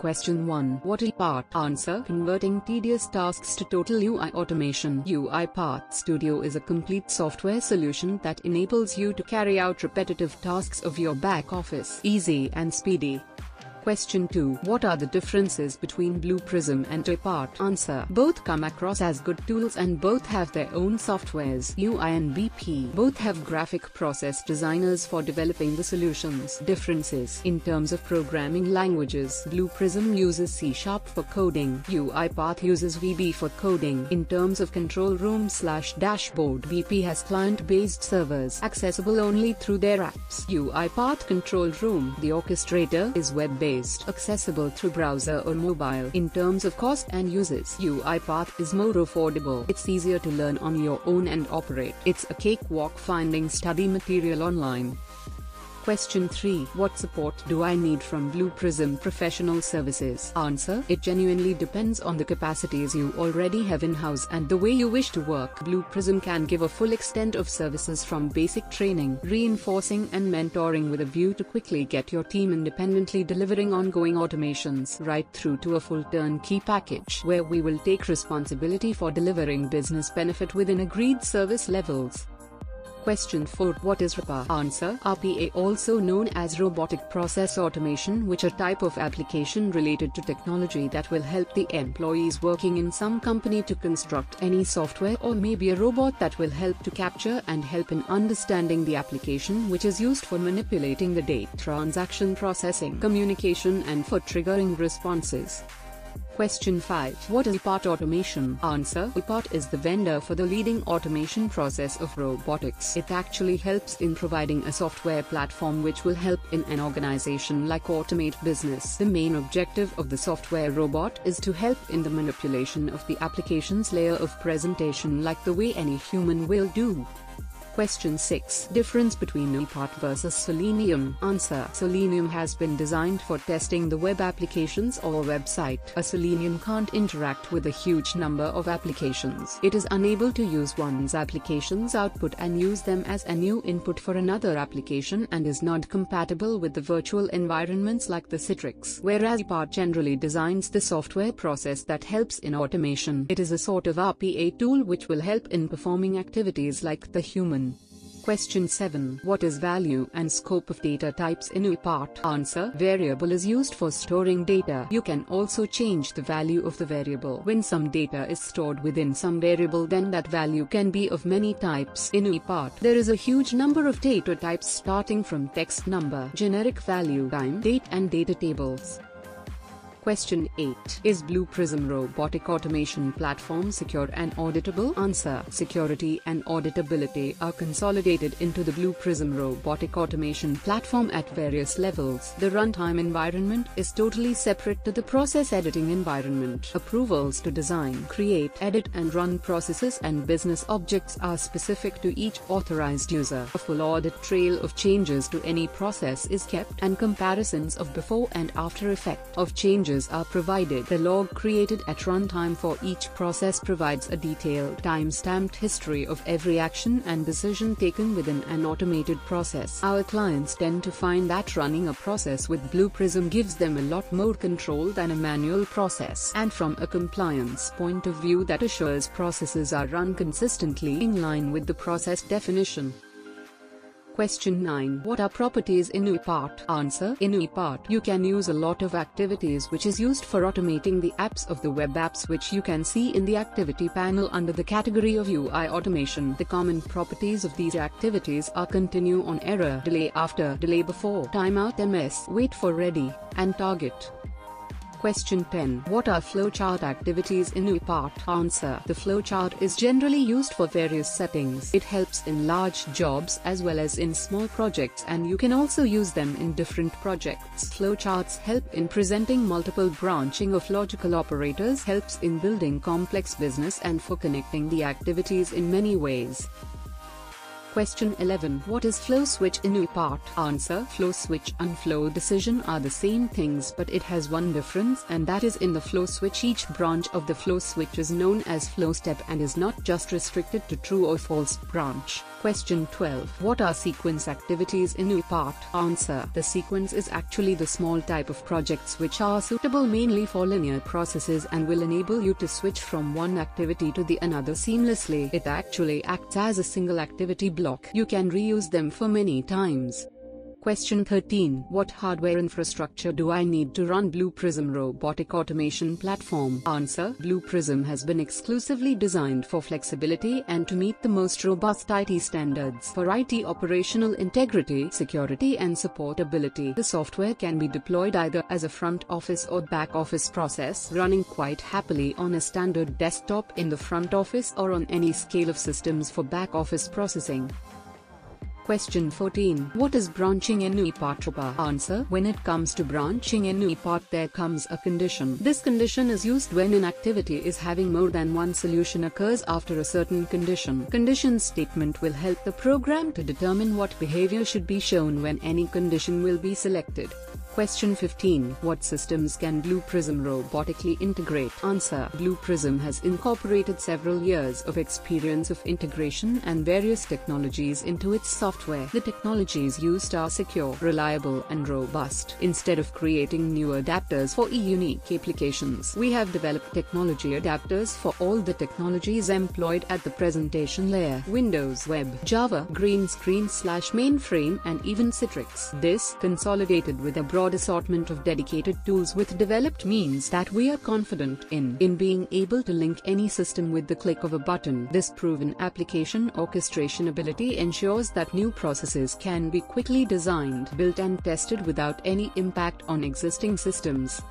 Question 1. What is UiPath? Answer. Converting tedious tasks to total UI automation. UiPath Studio is a complete software solution that enables you to carry out repetitive tasks of your back office easy and speedy. Question 2. What are the differences between Blue Prism and UiPath? Answer. Both come across as good tools and both have their own softwares. UI and BP. Both have graphic process designers for developing the solutions. Differences. In terms of programming languages, Blue Prism uses C Sharp for coding. UiPath uses VB for coding. In terms of control room slash dashboard, BP has client-based servers accessible only through their apps. UiPath Control Room. The orchestrator is web-based based, accessible through browser or mobile. In terms of cost and uses, UiPath is more affordable. It's easier to learn on your own and operate. It's a cakewalk finding study material online. Question 3. What support do I need from Blue Prism Professional Services? Answer. It genuinely depends on the capacities you already have in-house and the way you wish to work. Blue Prism can give a full extent of services from basic training, reinforcing and mentoring with a view to quickly get your team independently delivering ongoing automations right through to a full turnkey package where we will take responsibility for delivering business benefit within agreed service levels. Question 4 What is RPA? Answer RPA also known as Robotic Process Automation which a type of application related to technology that will help the employees working in some company to construct any software or maybe a robot that will help to capture and help in understanding the application which is used for manipulating the data transaction processing communication and for triggering responses. Question 5. What is UiPath Automation? Answer. UiPath is the vendor for the leading automation process of robotics. It actually helps in providing a software platform which will help in an organization like automate business. The main objective of the software robot is to help in the manipulation of the application's layer of presentation like the way any human will do. Question 6. Difference between UiPath versus Selenium. Answer. Selenium has been designed for testing the web applications or website. A Selenium can't interact with a huge number of applications. It is unable to use one's application's output and use them as a new input for another application and is not compatible with the virtual environments like the Citrix. Whereas UiPath generally designs the software process that helps in automation. It is a sort of RPA tool which will help in performing activities like the human Question 7. What is value and scope of data types in UiPath? Answer. Variable is used for storing data. You can also change the value of the variable. When some data is stored within some variable then that value can be of many types. In UiPath, there is a huge number of data types starting from text number, generic value, time, date and data tables. Question 8. Is Blue Prism robotic automation platform secure and auditable? Answer. Security and auditability are consolidated into the Blue Prism robotic automation platform at various levels. The runtime environment is totally separate to the process editing environment. Approvals to design, create, edit and run processes and business objects are specific to each authorized user. A full audit trail of changes to any process is kept and comparisons of before and after effect of changes are provided. The log created at runtime for each process provides a detailed time-stamped history of every action and decision taken within an automated process. Our clients tend to find that running a process with Blue Prism gives them a lot more control than a manual process. And from a compliance point of view that assures processes are run consistently in line with the process definition. Question 9. What are properties in UiPath? Answer. In UiPath, you can use a lot of activities which is used for automating the apps of the web apps which you can see in the activity panel under the category of UI automation. The common properties of these activities are continue on error, delay after, delay before, timeout MS, wait for ready, and target. Question 10. What are flowchart activities in UiPath? Answer. The flowchart is generally used for various settings. It helps in large jobs as well as in small projects and you can also use them in different projects. Flowcharts help in presenting multiple branching of logical operators helps in building complex business and for connecting the activities in many ways. Question 11. What is flow switch in UiPath? Answer. Flow switch and flow decision are the same things but it has one difference and that is in the flow switch each branch of the flow switch is known as flow step and is not just restricted to true or false branch. Question 12. What are sequence activities in UiPath? Answer. The sequence is actually the small type of projects which are suitable mainly for linear processes and will enable you to switch from one activity to the another seamlessly. It actually acts as a single activity block. You can reuse them for many times. Question 13. What hardware infrastructure do I need to run Blue Prism robotic automation platform? Answer. Blue Prism has been exclusively designed for flexibility and to meet the most robust IT standards for IT operational integrity, security and supportability. The software can be deployed either as a front office or back office process running quite happily on a standard desktop in the front office or on any scale of systems for back office processing. Question 14. What is branching in UiPath? Answer. When it comes to branching in UiPath there comes a condition. This condition is used when an activity is having more than one solution occurs after a certain condition. Condition statement will help the program to determine what behavior should be shown when any condition will be selected. Question 15. What systems can Blue Prism robotically integrate? Answer. Blue Prism has incorporated several years of experience of integration and various technologies into its software. The technologies used are secure, reliable and robust. Instead of creating new adapters for unique applications, we have developed technology adapters for all the technologies employed at the presentation layer. Windows, Web, Java, Green Screen slash mainframe and even Citrix. This, consolidated with a broad broad assortment of dedicated tools with developed means that we are confident in in being able to link any system with the click of a button. This proven application orchestration ability ensures that new processes can be quickly designed, built and tested without any impact on existing systems.